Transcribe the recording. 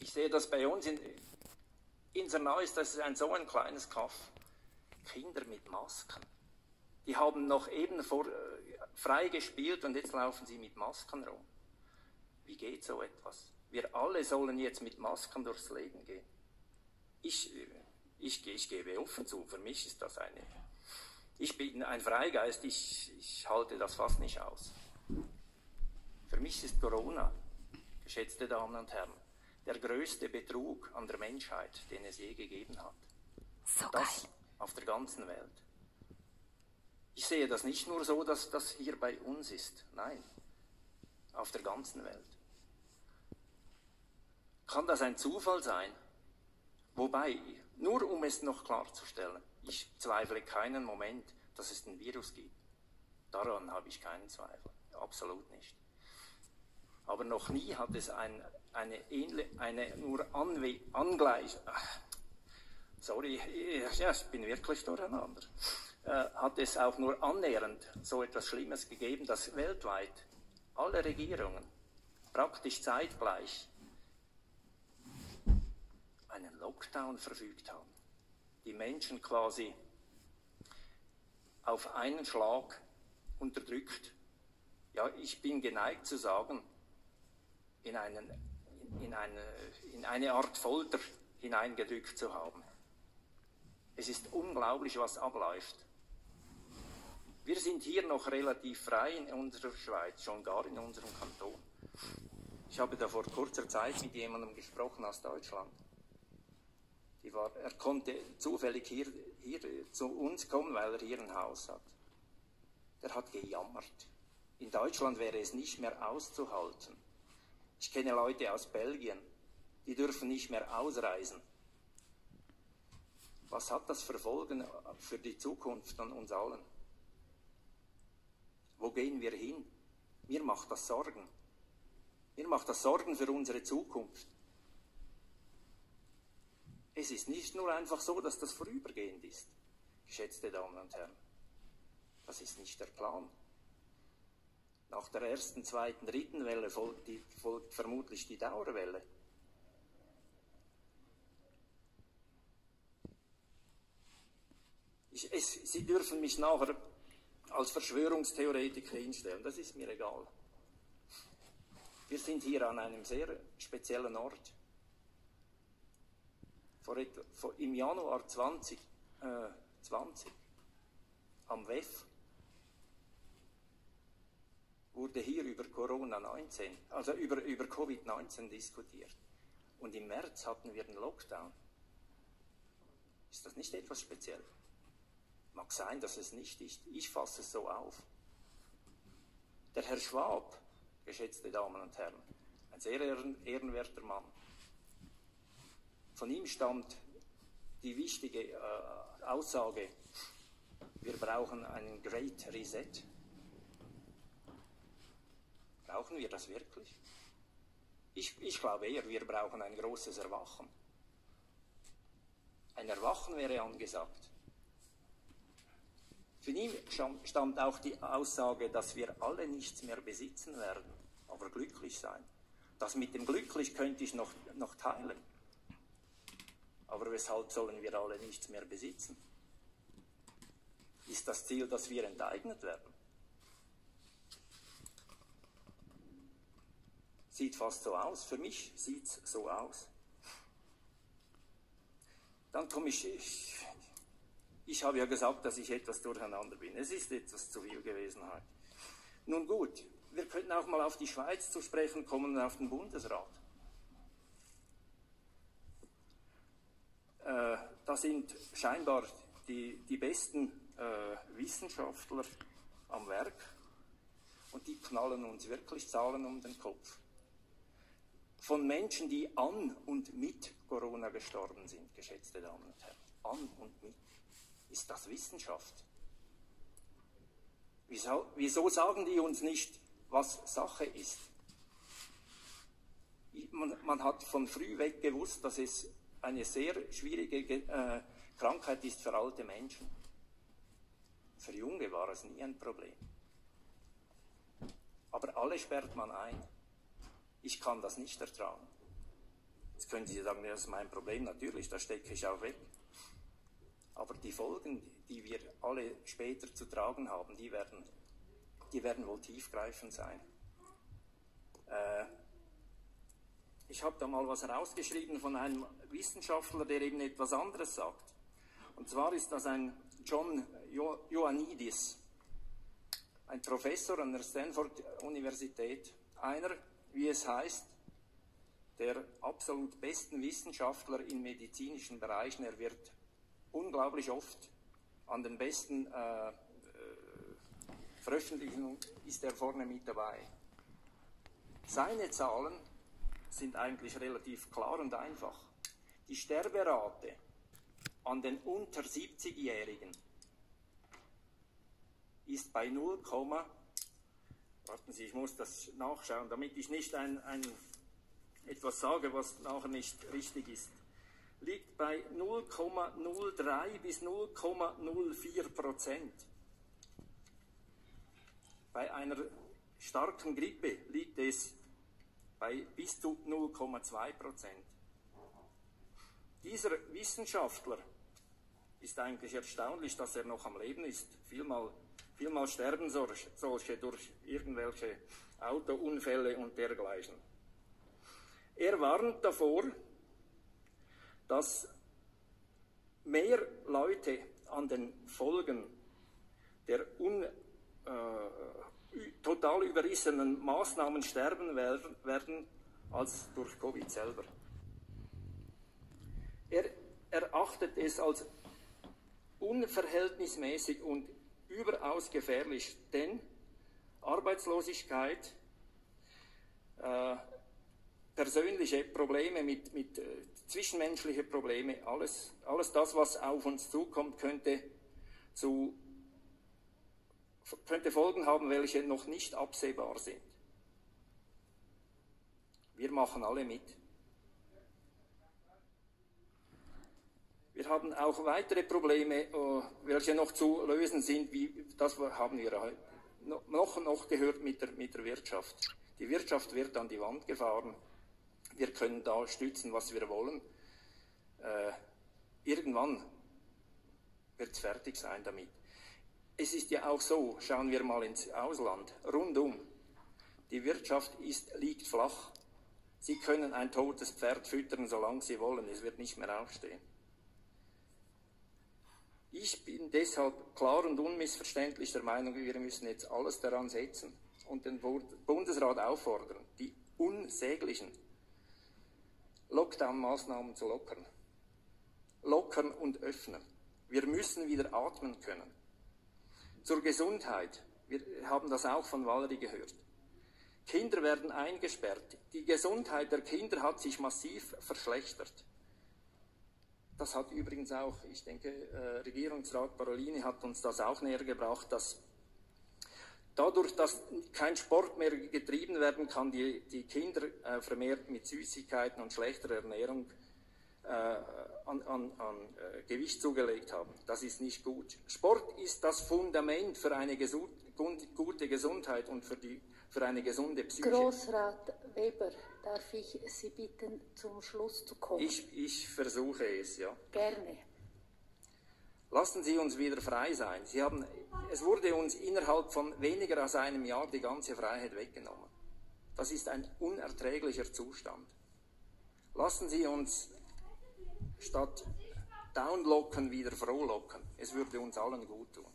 Ich sehe das bei uns in, in Sernau das ist ein so ein kleines Kaff. Kinder mit Masken. Die haben noch eben vor, äh, frei gespielt und jetzt laufen sie mit Masken rum. Wie geht so etwas? Wir alle sollen jetzt mit Masken durchs Leben gehen. Ich, äh, ich, ich gebe offen zu, für mich ist das eine. Ich bin ein Freigeist, ich, ich halte das fast nicht aus. Für mich ist Corona, geschätzte Damen und Herren, der größte Betrug an der Menschheit, den es je gegeben hat. So das geil. auf der ganzen Welt. Ich sehe das nicht nur so, dass das hier bei uns ist. Nein, auf der ganzen Welt. Kann das ein Zufall sein? Wobei, nur um es noch klarzustellen, ich zweifle keinen Moment, dass es ein Virus gibt. Daran habe ich keinen Zweifel. Absolut nicht. Aber noch nie hat es ein, eine, ähnliche, eine nur anwe, angleich, sorry, ja, ich bin wirklich durcheinander, äh, hat es auch nur annähernd so etwas Schlimmes gegeben, dass weltweit alle Regierungen praktisch zeitgleich einen Lockdown verfügt haben. Die Menschen quasi auf einen Schlag unterdrückt. Ja, ich bin geneigt zu sagen, in, einen, in, eine, in eine Art Folter hineingedrückt zu haben. Es ist unglaublich, was abläuft. Wir sind hier noch relativ frei in unserer Schweiz, schon gar in unserem Kanton. Ich habe da vor kurzer Zeit mit jemandem gesprochen aus Deutschland. War, er konnte zufällig hier, hier zu uns kommen, weil er hier ein Haus hat. Der hat gejammert. In Deutschland wäre es nicht mehr auszuhalten. Ich kenne Leute aus Belgien, die dürfen nicht mehr ausreisen. Was hat das für Folgen für die Zukunft an uns allen? Wo gehen wir hin? Mir macht das Sorgen. Mir macht das Sorgen für unsere Zukunft. Es ist nicht nur einfach so, dass das vorübergehend ist, geschätzte Damen und Herren. Das ist nicht der Plan. Nach der ersten, zweiten, dritten Welle folgt, die, folgt vermutlich die Dauerwelle. Ich, es, Sie dürfen mich nachher als Verschwörungstheoretiker hinstellen, das ist mir egal. Wir sind hier an einem sehr speziellen Ort. Vor, vor, Im Januar 2020 äh, 20, am WEF wurde hier über Corona-19, also über, über Covid-19 diskutiert. Und im März hatten wir einen Lockdown. Ist das nicht etwas speziell? Mag sein, dass es nicht ist. Ich fasse es so auf. Der Herr Schwab, geschätzte Damen und Herren, ein sehr ehrenwerter Mann, von ihm stammt die wichtige äh, Aussage, wir brauchen einen Great Reset. Brauchen wir das wirklich? Ich, ich glaube eher, wir brauchen ein großes Erwachen. Ein Erwachen wäre angesagt. Für ihn stammt auch die Aussage, dass wir alle nichts mehr besitzen werden, aber glücklich sein. Das mit dem glücklich könnte ich noch, noch teilen. Aber weshalb sollen wir alle nichts mehr besitzen? Ist das Ziel, dass wir enteignet werden? Sieht fast so aus. Für mich sieht es so aus. Dann komme ich, ich, ich habe ja gesagt, dass ich etwas durcheinander bin. Es ist etwas zu viel gewesen heute. Nun gut, wir könnten auch mal auf die Schweiz zu sprechen kommen und auf den Bundesrat. Äh, da sind scheinbar die, die besten äh, Wissenschaftler am Werk und die knallen uns wirklich Zahlen um den Kopf. Von Menschen, die an und mit Corona gestorben sind, geschätzte Damen und Herren. An und mit. Ist das Wissenschaft? Wieso, wieso sagen die uns nicht, was Sache ist? Man, man, hat von früh weg gewusst, dass es eine sehr schwierige äh, Krankheit ist für alte Menschen. Für Junge war es nie ein Problem. Aber alle sperrt man ein. Ich kann das nicht ertragen. Jetzt können Sie sagen, das ist mein Problem, natürlich, das stecke ich auch weg. Aber die Folgen, die wir alle später zu tragen haben, die werden, die werden wohl tiefgreifend sein. Äh, ich habe da mal was herausgeschrieben von einem Wissenschaftler, der eben etwas anderes sagt. Und zwar ist das ein John Ioannidis, ein Professor an der Stanford-Universität, einer, wie es heißt, der absolut besten Wissenschaftler in medizinischen Bereichen. Er wird unglaublich oft an den besten äh, äh, Veröffentlichungen ist er vorne mit dabei. Seine Zahlen sind eigentlich relativ klar und einfach. Die Sterberate an den unter 70-Jährigen ist bei 0, warten Sie, ich muss das nachschauen, damit ich nicht ein, ein, etwas sage, was nachher nicht richtig ist, liegt bei 0,03 bis 0,04 Prozent. Bei einer starken Grippe liegt es bei bis zu 0,2 Prozent. Dieser Wissenschaftler ist eigentlich erstaunlich, dass er noch am Leben ist. Vielmal, vielmal sterben solche durch irgendwelche Autounfälle und dergleichen. Er warnt davor, dass mehr Leute an den Folgen der un, äh, total überrissenen Maßnahmen sterben werden als durch Covid selber. Er erachtet es als unverhältnismäßig und überaus gefährlich, denn Arbeitslosigkeit, äh, persönliche Probleme mit, mit äh, zwischenmenschliche Probleme, alles, alles das, was auf uns zukommt, könnte zu könnte Folgen haben, welche noch nicht absehbar sind. Wir machen alle mit. Wir haben auch weitere Probleme, äh, welche noch zu lösen sind, wie, das haben wir noch, noch gehört mit der, mit der Wirtschaft. Die Wirtschaft wird an die Wand gefahren. Wir können da stützen, was wir wollen. Äh, irgendwann wird es fertig sein damit. Es ist ja auch so, schauen wir mal ins Ausland, rundum. Die Wirtschaft ist, liegt flach. Sie können ein totes Pferd füttern, solange Sie wollen. Es wird nicht mehr aufstehen. Ich bin deshalb klar und unmissverständlich der Meinung, wir müssen jetzt alles daran setzen und den Bundesrat auffordern, die unsäglichen Lockdown-Maßnahmen zu lockern. Lockern und öffnen. Wir müssen wieder atmen können. Zur Gesundheit. Wir haben das auch von Valerie gehört. Kinder werden eingesperrt. Die Gesundheit der Kinder hat sich massiv verschlechtert. Das hat übrigens auch, ich denke, äh, Regierungsrat Parolini hat uns das auch näher gebracht, dass dadurch, dass kein Sport mehr getrieben werden kann, die, die Kinder äh, vermehrt mit Süßigkeiten und schlechter Ernährung äh, an, an, an äh, Gewicht zugelegt haben. Das ist nicht gut. Sport ist das Fundament für eine gesund, gute Gesundheit und für, die, für eine gesunde Psyche. Großrat Weber, darf ich Sie bitten, zum Schluss zu kommen? Ich, ich versuche es, ja. Gerne. Lassen Sie uns wieder frei sein. Sie haben, es wurde uns innerhalb von weniger als einem Jahr die ganze Freiheit weggenommen. Das ist ein unerträglicher Zustand. Lassen Sie uns statt downlocken wieder frohlocken. Es würde uns allen gut tun.